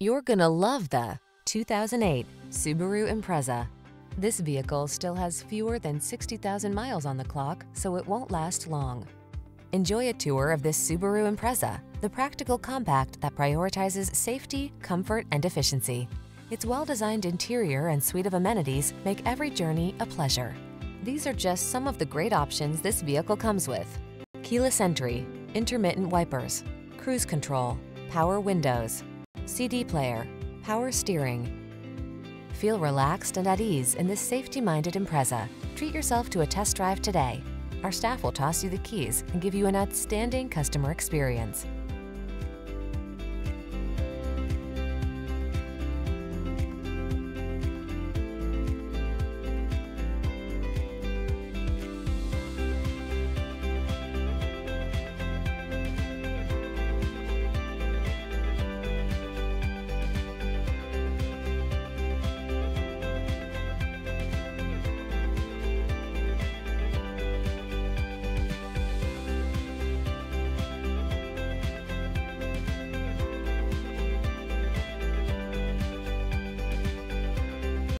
You're gonna love the 2008 Subaru Impreza. This vehicle still has fewer than 60,000 miles on the clock, so it won't last long. Enjoy a tour of this Subaru Impreza, the practical compact that prioritizes safety, comfort, and efficiency. Its well-designed interior and suite of amenities make every journey a pleasure. These are just some of the great options this vehicle comes with. Keyless entry, intermittent wipers, cruise control, power windows, CD player, power steering. Feel relaxed and at ease in this safety-minded Impreza. Treat yourself to a test drive today. Our staff will toss you the keys and give you an outstanding customer experience.